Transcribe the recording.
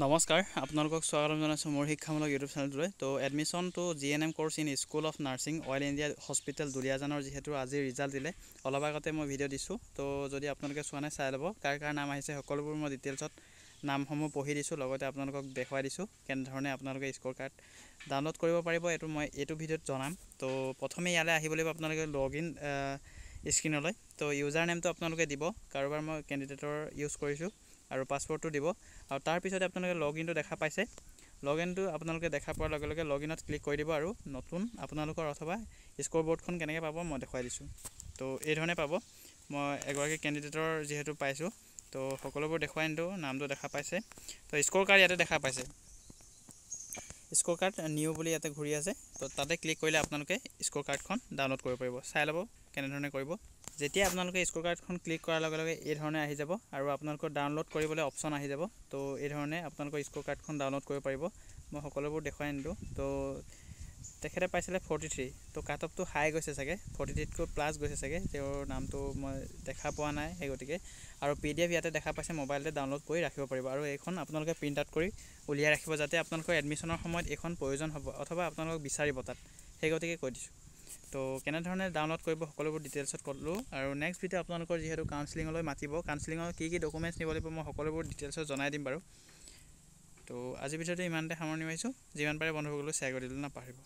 নমস্কাৰ আপোনালোকক স্বাগতম জনাইছোঁ মোৰ শিক্ষামূলক YouTube চেনেলটোলৈ। So admission to G N M course in school of nursing Oil India hospital দুলীয়াজানৰ যিহেতু আজি ৰিজাল্ট দিলে অলপ আগতে মই ভিডিঅ' দিছোঁ। তো যদি আপোনালোকে চোৱা নাই চাই ল'ব। কাৰ কাৰ নাম আহিছে সকলোবোৰ মই ডিটেইলছত নামসমূহ পঢ়ি দিছোঁ লগতে আপোনালোকক দেখুৱাই দিছোঁ কেনেধৰণে আপোনালোকে স্ক'ৰ কাৰ্ড ডাউনলোড কৰিব পাৰিব এইটো মই এইটো ভিডিঅ'ত জনাম। তো প্ৰথমে ইয়ালৈ আহিব লাগিব আপোনালোকে লগ ইন স্ক্ৰীণলৈ তো ইউজাৰ নেমটো আপোনালোকে দিব। কাৰোবাৰ মই কেণ্ডিডেটৰ ইউজ কৰিছোঁ। আৰু পাছৱৰ্ডটো দিব। আৰু তাৰপিছতে আপোনালোকে লগ ইনটো দেখা পাইছে। লগ ইনটো আপোনালোকে দেখা পোৱাৰ লগে লগে লগ ইনত ক্লিক কৰি দিব আৰু নতুন আপোনালোকৰ অথবা স্ক'ৰ বৰ্ডখন কেনেকৈ পাব মই দেখুৱাই দিছোঁ। তো এই ধৰণে পাব। মই এগৰাকী কেণ্ডিডেটৰ যিহেতু পাইছোঁ তো সকলোবোৰ দেখুৱাই নিদিওঁ নামটো দেখা পাইছে। তো স্ক'ৰ কাৰ্ড ইয়াতে দেখা পাইছে। স্ক'ৰ কাৰ্ড নিউ বুলি ইয়াতে ঘূৰি আছে। তো তাতে ক্লিক কৰিলে আপোনালোকে স্ক'ৰ কাৰ্ডখন ডাউনলোড কৰিব পাৰিব। চাই ল'ব কেনেধৰণে কৰিব। যেতিয়া আপোনালোকে স্ক'ৰ কাৰ্ডখন ক্লিক কৰাৰ লগে লগে এই ধৰণে আহি যাব আৰু আপোনালোকৰ ডাউনলোড কৰিবলৈ অপশ্যন আহি যাব। তো এই ধৰণে আপোনালোকৰ স্ক'ৰ কাৰ্ডখন ডাউনলোড কৰিব পাৰিব। মই সকলোবোৰ দেখুৱাই নিদিওঁ তো তেখেতে পাইছিলে ফৰ্টি থ্ৰী তো কাট অফটো হাই গৈছে চাগে। ফৰ্টি থ্ৰীতকৈ প্লাছ গৈছে চাগে। তেওঁৰ নামটো মই দেখা পোৱা নাই সেই গতিকে। আৰু পি ডি এফ ইয়াতে দেখা পাইছে মোবাইলতে ডাউনলোড কৰি ৰাখিব পাৰিব। আৰু এইখন আপোনালোকে প্ৰিণ্ট আউট কৰি উলিয়াই ৰাখিব যাতে আপোনালোকৰ এডমিশ্যনৰ সময়ত এইখন প্ৰয়োজন হ'ব অথবা আপোনালোকক বিচাৰিব তাত। সেই গতিকে কৈ দিছোঁ। তো কেনেধৰণে ডাউনলোড কৰিব সকলোবোৰ ডিটেইলছত ক'লোঁ আৰু নেক্সট ভিডিঅ' আপোনালোকৰ যিহেতু কাউঞ্চিলিঙলৈ মাতিব কাউঞ্চিলিঙৰ কি কি ডকুমেণ্টছ নিব লাগিব মই সকলোবোৰ ডিটেইলছত জনাই দিম বাৰু। তো আজিৰ ভিডিঅ'টো ইমানতে সামৰণি মাৰিছোঁ যিমান পাৰে বন্ধুসকলক শ্বেয়াৰ কৰি দিবলৈ নাপাহৰিব।